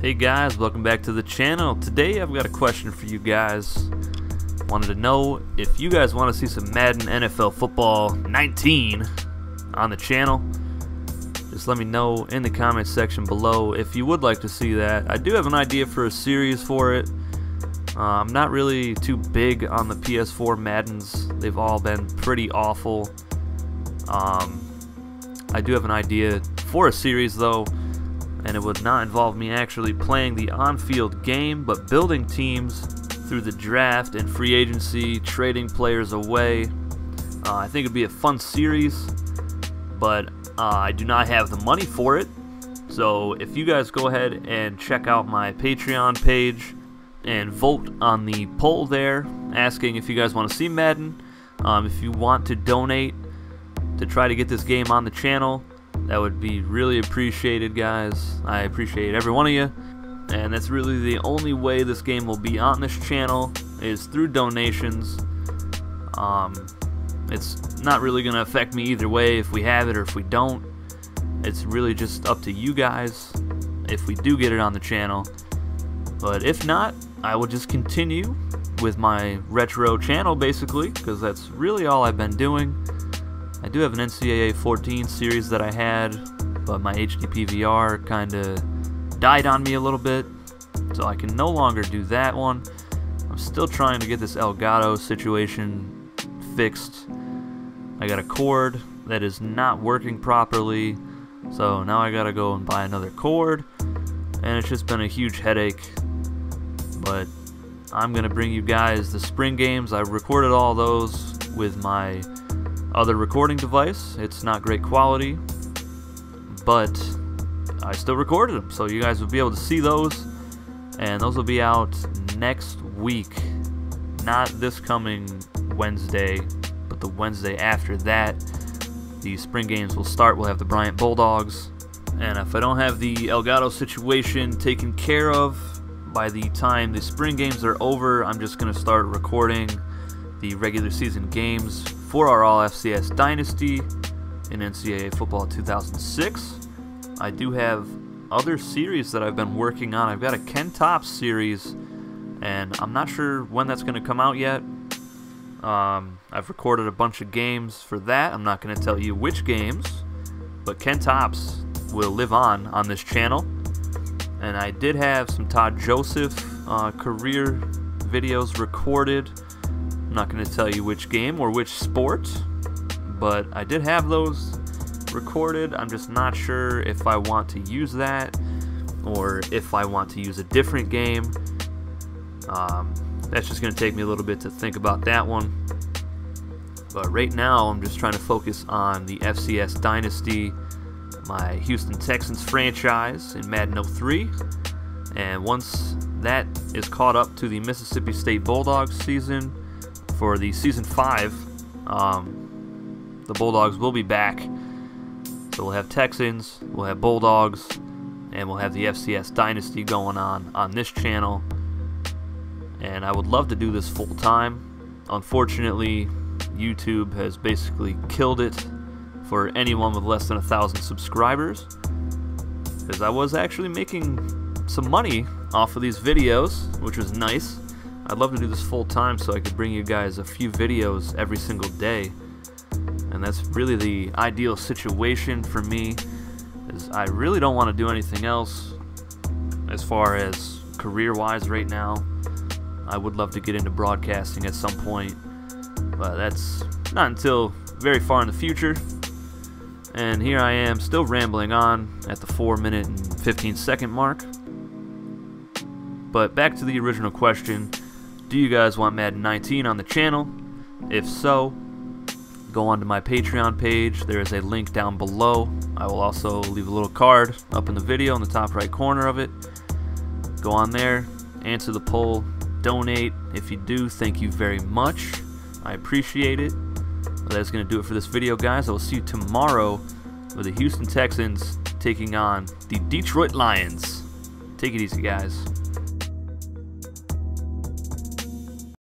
Hey guys, welcome back to the channel. Today I've got a question for you guys. Wanted to know if you guys want to see some Madden NFL Football 19 on the channel. Just let me know in the comments section below if you would like to see that. I do have an idea for a series for it. Uh, I'm not really too big on the PS4 Maddens. They've all been pretty awful. Um, I do have an idea for a series though and it would not involve me actually playing the on-field game, but building teams through the draft and free agency, trading players away. Uh, I think it'd be a fun series, but uh, I do not have the money for it. So if you guys go ahead and check out my Patreon page and vote on the poll there, asking if you guys want to see Madden, um, if you want to donate to try to get this game on the channel, that would be really appreciated, guys. I appreciate every one of you. And that's really the only way this game will be on this channel is through donations. Um, it's not really going to affect me either way if we have it or if we don't. It's really just up to you guys if we do get it on the channel. But if not, I will just continue with my retro channel basically because that's really all I've been doing. I do have an NCAA 14 series that I had, but my HD PVR kind of died on me a little bit, so I can no longer do that one. I'm still trying to get this Elgato situation fixed. I got a cord that is not working properly, so now I gotta go and buy another cord, and it's just been a huge headache, but I'm gonna bring you guys the spring games. I recorded all those with my other recording device. It's not great quality, but I still recorded them, so you guys will be able to see those, and those will be out next week. Not this coming Wednesday, but the Wednesday after that. The spring games will start. We'll have the Bryant Bulldogs, and if I don't have the Elgato situation taken care of by the time the spring games are over, I'm just going to start recording the regular season games for our All FCS Dynasty in NCAA Football 2006. I do have other series that I've been working on. I've got a Ken Tops series, and I'm not sure when that's going to come out yet. Um, I've recorded a bunch of games for that. I'm not going to tell you which games, but Ken Tops will live on on this channel. And I did have some Todd Joseph uh, career videos recorded I'm not going to tell you which game or which sport, but I did have those recorded. I'm just not sure if I want to use that or if I want to use a different game. Um, that's just going to take me a little bit to think about that one. But right now, I'm just trying to focus on the FCS Dynasty, my Houston Texans franchise in Madden 03. And once that is caught up to the Mississippi State Bulldogs season, for the season five. Um, the Bulldogs will be back. So we'll have Texans, we'll have Bulldogs, and we'll have the FCS Dynasty going on on this channel. And I would love to do this full time. Unfortunately, YouTube has basically killed it for anyone with less than a thousand subscribers. Because I was actually making some money off of these videos, which was nice. I'd love to do this full time so I could bring you guys a few videos every single day. And that's really the ideal situation for me is I really don't want to do anything else as far as career-wise right now. I would love to get into broadcasting at some point, but that's not until very far in the future. And here I am still rambling on at the 4 minute and 15 second mark. But back to the original question do you guys want Madden 19 on the channel? If so, go onto my Patreon page. There is a link down below. I will also leave a little card up in the video in the top right corner of it. Go on there, answer the poll, donate. If you do, thank you very much. I appreciate it. Well, that's going to do it for this video, guys. I will see you tomorrow with the Houston Texans taking on the Detroit Lions. Take it easy, guys.